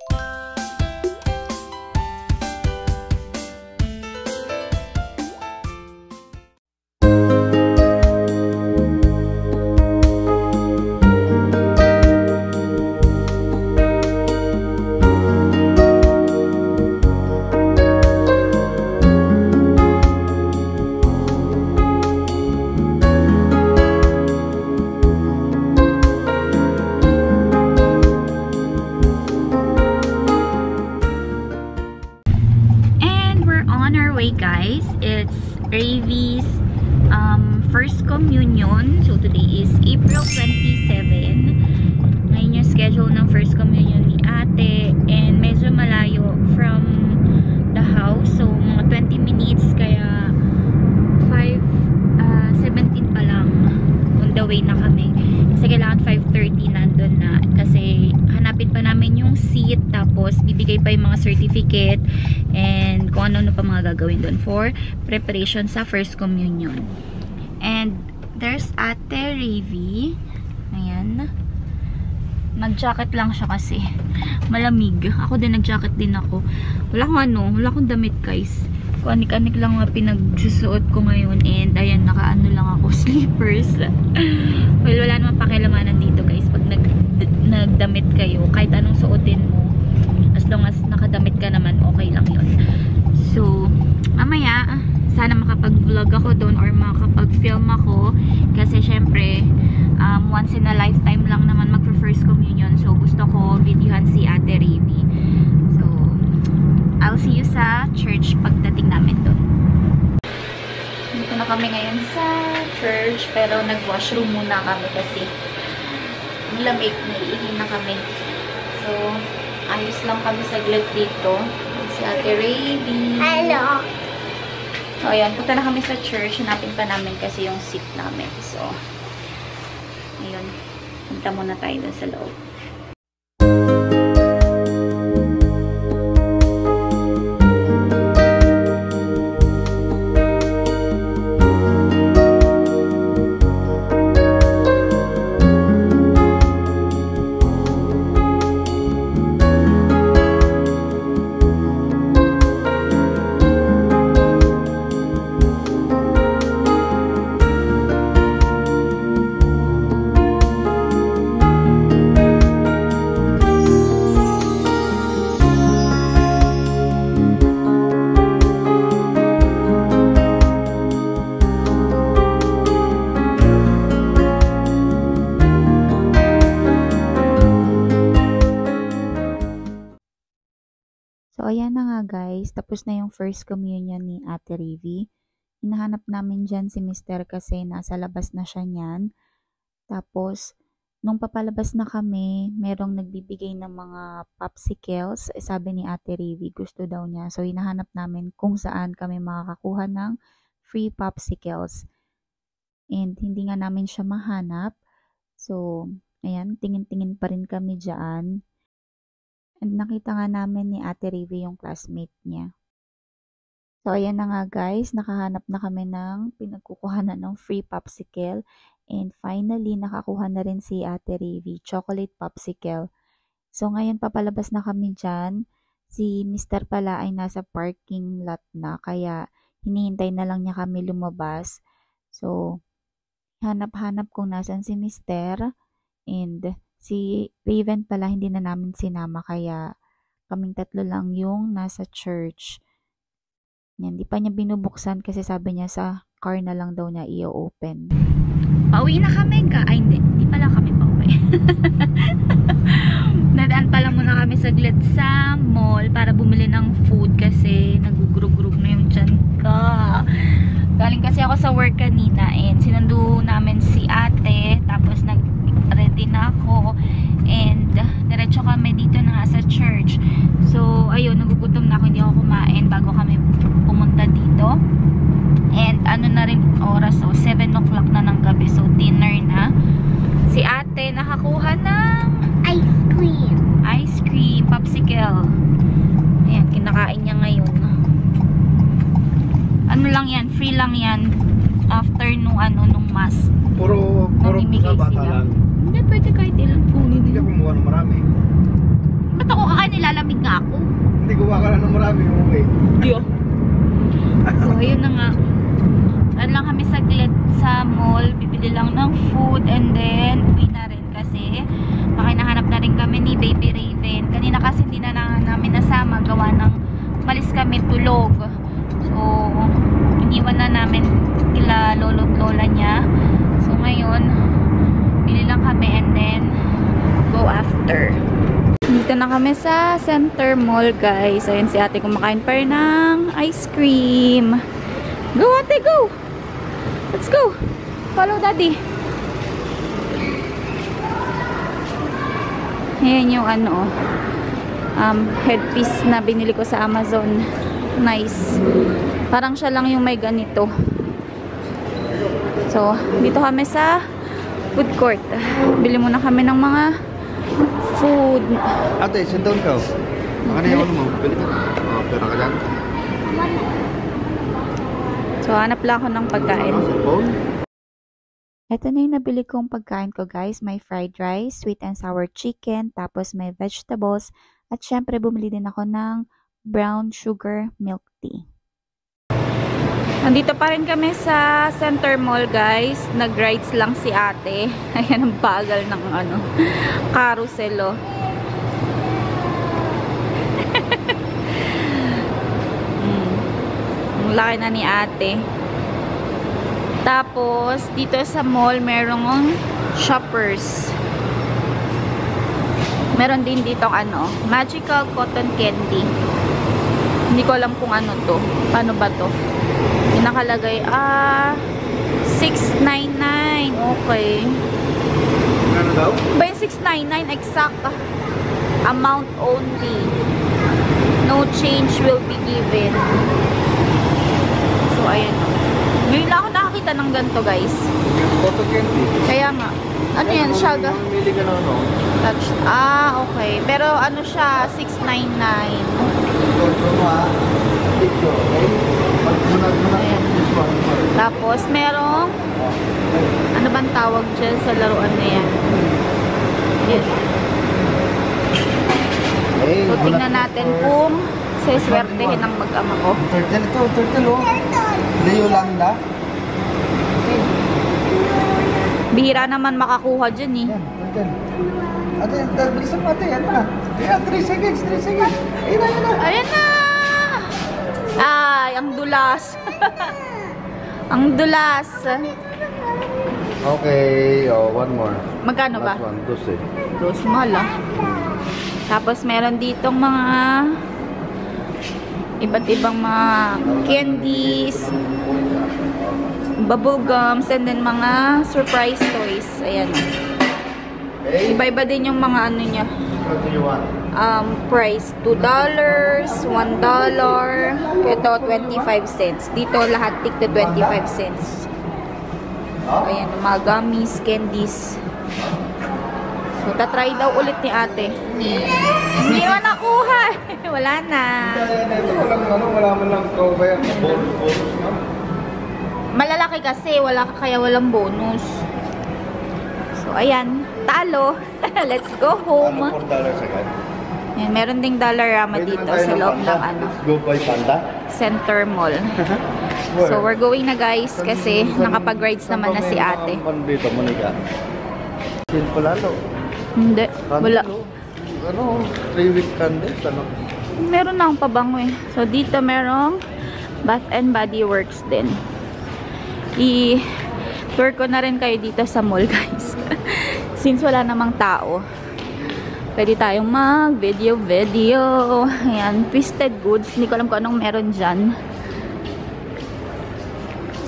And It's Ravi's um, first communion. Seat. Tapos bibigay pa yung mga certificate. And kung ano-ano pa mga gagawin doon for preparation sa first communion. And there's Ate Ravi. Ayan. Nag-jacket lang siya kasi. Malamig. Ako din nag-jacket din ako. Wala akong ano, wala akong damit guys. Kung anik-anik lang mga pinagsusuot ko ngayon. And ayan, naka-ano lang ako, slippers. well, wala naman pakilamanan dito guys. Nagdamit kayo, kahit anong suotin mo, as long as nakadamit ka naman, okay lang yon So, mamaya, sana makapag-vlog ako doon or makapag-film ako. Kasi syempre, um, once in a lifetime lang naman mag-first communion. So, gusto ko videohan si Ate Ravi. So, I'll see you sa church pagdating namin doon. Dito na kami ngayon sa church. Pero nag-washroom muna kami kasi lamig, naiihi na kami. So, ayos lang kami saglit dito. Si Ate Ravi. Hello. So, ayan. Punta na kami sa church. Hanapin pa namin kasi yung seat namin. So, ayun. Punta muna tayo dun sa loob. Ayan na nga guys. Tapos na yung first communion ni Ate Rivi. Hinahanap namin dyan si Mister kasi nasa labas na siya niyan. Tapos, nung papalabas na kami, merong nagbibigay ng mga popsicles. Eh, Sabi ni Ate Rivi, gusto daw niya. So, hinahanap namin kung saan kami makakakuha ng free popsicles. And hindi nga namin siya mahanap. So, ayan, tingin-tingin pa rin kami dyan. And nakita nga namin ni Ate Rivi yung classmate niya. So, ayan na nga guys. Nakahanap na kami ng pinagkukuhanan ng free popsicle. And finally, nakakuha na rin si Ate Rivi, chocolate popsicle. So, ngayon papalabas na kami dyan. Si Mr. pala ay nasa parking lot na. Kaya, hinihintay na lang niya kami lumabas. So, hanap-hanap kung nasan si Mr. And si Raven pala hindi na namin sinama kaya kaming tatlo lang yung nasa church. Yan, di pa niya binubuksan kasi sabi niya sa car na lang daw niya i-open. Pauwi na kami ka. Ay, hindi. Hindi pala kami pauwi. Nadaan pala muna kami saglit sa mall para bumili ng food kasi nagugurug-gurug na yung tiyan ka. Galing kasi ako sa work kanina and sinundo namin si ate tapos nag-ready na ako and diretso kami dito na nga sa church. So, ayun, nagugutom na ako. Hindi ako kumain bago kami pumunta dito. And ano na rin oras, so 7 o'clock na ng gabi. So, dinner na. Si ate nakakuha ng Ice cream. ice cream, popsicle. Ayan, kinakain niya ngayon. Ano lang yan, free lang yan. After nung ano, nung mass. Puro, puro sa bata sila. lang. Hindi, pwede kahit ilang kunin. Hindi ka kumuha ng marami. Ba't ako kakain nila ako. Hindi gumawa ka na ng marami umuwi. Diyo. So, ayun na nga. Ano lang kami saglit sa mall. Bibili lang ng food and then uwi na rin kasi makinahanap na rin kami ni Baby Raven. Kanina kasi hindi na, na namin nasama. Gawa ng malis kami tulog. So, iniwan na namin kila lolo't lola niya. So, ngayon, bili lang kami and then go after. Dito na kami sa Center Mall, guys. Ayun si ate kumakain pa rin ng ice cream. Go, ate, go! Let's go! Follow daddy. Ayan yung ano, um, headpiece na binili ko sa Amazon. Nice. Parang siya lang yung may ganito. So, dito kami sa food court. Bili muna kami ng mga food. Ate, sit down ka. Baka na yung mo. Bili ka. Oh, pera ka dyan. So, hanap lang ako ng pagkain. Ano? Ito na yung nabili kong pagkain ko guys. May fried rice, sweet and sour chicken, tapos may vegetables, at syempre bumili din ako ng brown sugar milk tea. Nandito pa rin kami sa Center Mall guys. Nag-rides lang si ate. Ayan ang bagal ng ano, carousel oh. Mm. Ang laki na ni ate. Tapos, dito sa mall, merong shoppers. Meron din dito ano, magical cotton candy. Hindi ko alam kung ano to. Paano ba to? Yung nakalagay, ah, 699. Okay. Ano daw? Ba yung 699 exact amount only. No change will be given. So, ayan. Ngayon lang ako nakakita ng ganito, guys. Photo candy. Kaya nga. Ano yan? Siya ga? Mamili ka na ano. Touch. Ah, okay. Pero ano siya? 699. Photo mo ah. Picture, okay? Mo na. Tapos, merong ano bang tawag dyan sa laruan na yan? Yan. So, tingnan natin kung seswertehin ng mag-ama ko. Turtle ito, turtle oh. Hindi Bihira naman makakuha dyan eh. Yan, turtle. Ate, bilisan mo ate, yan na. Ayan, 3 seconds, 3 seconds. Ayun na, ayun na. Ayan na! Ay, ang dulas. ang dulas. Okay, oh, one more. Magkano ba? Last one, 12. Dos mahal ah. Tapos meron ditong mga iba't ibang mga candies, bubble gums, and then mga surprise toys. Ayan. oh. Iba-iba din yung mga ano niya. Um, price $2, $1, ito 25 cents. Dito lahat tig to 25 cents. Oh? Ayan, mga gummies, candies. So, tatry daw ulit ni ate. Hindi mo nakuha. Wala na. Ano, wala man lang ikaw ba yan? Bonus, bonus na. Malalaki kasi, wala ka kaya walang bonus. So, ayan. Talo. Let's go home. Ano, $4 agad? Ayan, meron ding Dollarama Pwede dito sa loob ng ano, Let's go panda. Center Mall. So, we're going na guys kasi nakapag-rides naman na si ate. pan dito, Monica? Simple lalo. Hindi. Wala. Ano, 3 week candles, ano? Meron na akong pabango eh. So, dito merong Bath and Body Works din. I-tour ko na rin kayo dito sa mall, guys. Since wala namang tao. Pwede tayong mag-video-video. Ayan, Twisted Goods. Hindi ko alam kung anong meron dyan.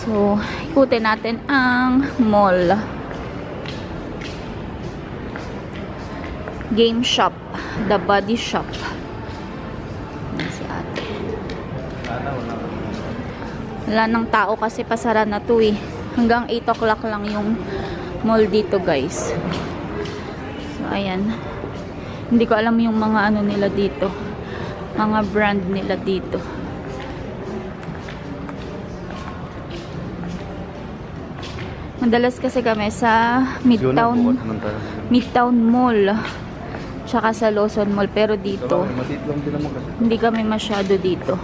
So, ikutin natin ang mall. Game shop. The Body Shop. Ayan si ate. Sana, wala. Wala nang tao kasi pasara na to eh. Hanggang 8 o'clock lang yung mall dito guys. So, ayan. Hindi ko alam yung mga ano nila dito. Mga brand nila dito. Madalas kasi kame sa Midtown. Midtown Mall. Tsaka sa Lawson Mall. Pero dito, hindi kami masyado dito.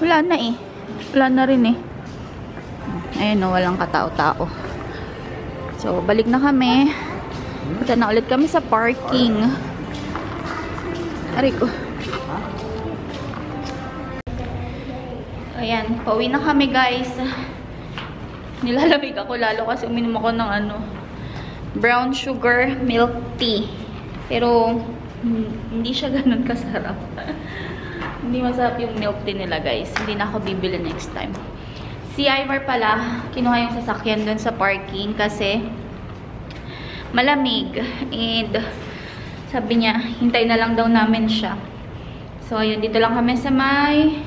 Wala na eh. Wala na rin eh. Ayun no, walang katao-tao. So, balik na kami. Punta na ulit kami sa parking. Aray ko. Ayan, pauwi na kami guys. Nilalamig ako lalo kasi uminom ako ng ano, brown sugar milk tea. Pero, hmm, hindi siya ganun kasarap. hindi masarap yung milk tea nila guys. Hindi na ako bibili next time. Si Ivar pala, kinuha yung sasakyan dun sa parking kasi malamig. And sabi niya, hintay na lang daw namin siya. So, ayun, dito lang kami sa may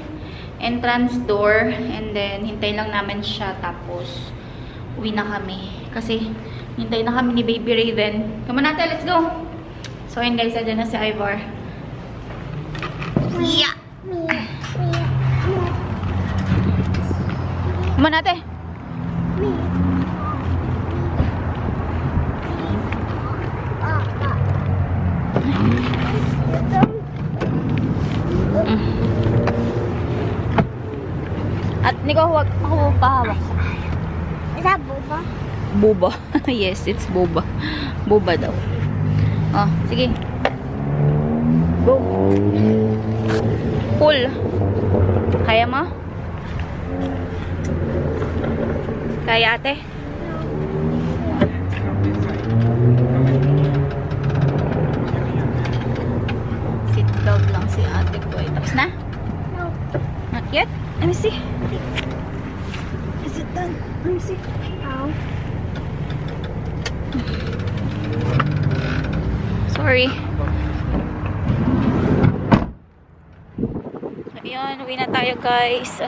entrance door. And then, hintay lang namin siya. Tapos, uwi na kami. Kasi, hintay na kami ni Baby Raven. Come on natin, let's go! So, ayun guys, andyan na si Ivar. Yeah! Natin! At niko huwag ako pahawak. Is that boba? Boba. yes, it's boba. Boba daw. Oh, sige. Go. Pull. Kaya mo? Kaya ate? Sit dog lang si ate ko. eh. Tapos na? No. Not yet? Let me see. Is it done? Let me see. No. Sorry. Ayun, uwi na tayo guys.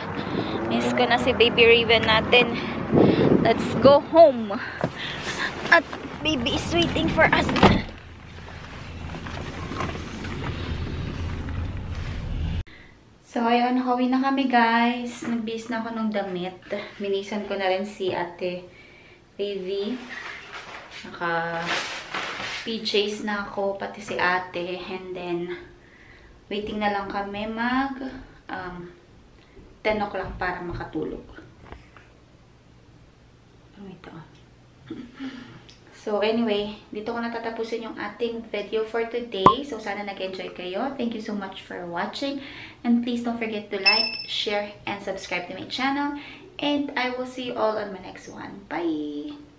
Miss ko na si baby Raven natin. Let's go home. At baby is waiting for us. So, ayun, nakauwi na kami guys. Nagbis na ako ng damit. Minisan ko na rin si ate Baby. Naka PJs na ako, pati si ate. And then, waiting na lang kami mag um, 10 o'clock para makatulog. Ano ito? So, anyway, dito ko natatapusin yung ating video for today. So, sana nag-enjoy kayo. Thank you so much for watching. And please don't forget to like, share, and subscribe to my channel. And I will see you all on my next one. Bye!